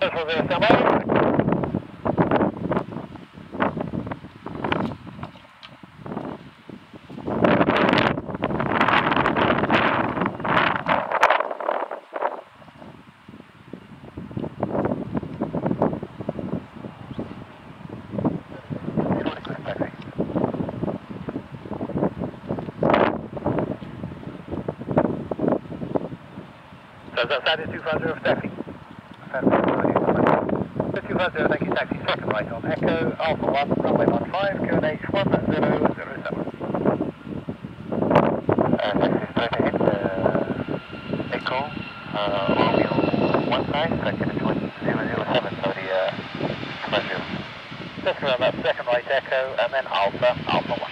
Thank you. So that's Saturday 250 for taxi. 250, thank you, taxi. Second right on Echo, Alpha 1, runway 15, QNH 1007. Uh, taxi straight ahead, Echo, Romeo 1 side, second is 1007, sorry, 50. Just around that second right Echo, and then Alpha, Alpha 1.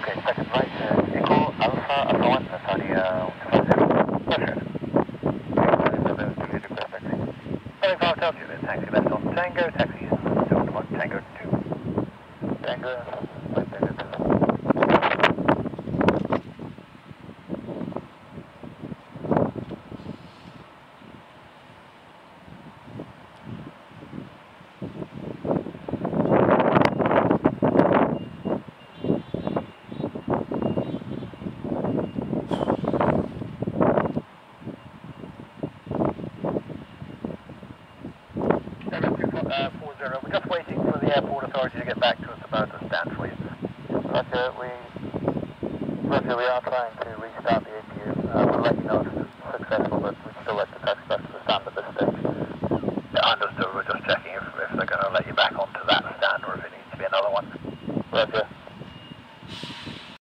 Okay, second right, uh, Echo, Alpha, Alpha 1, 25 Delta Juliet, taxi left on Tango, taxi 01 Tango 2. Tango, left on We're just waiting for the airport authority to get back to us about the stand. Roger, we, Roger, we are trying to restart the APU. Uh, we'll let you know if it's successful, but we'd still like to test that to the stand at this stage. Yeah, understood. We're just checking if, if they're going to let you back onto that stand or if it needs to be another one. Roger.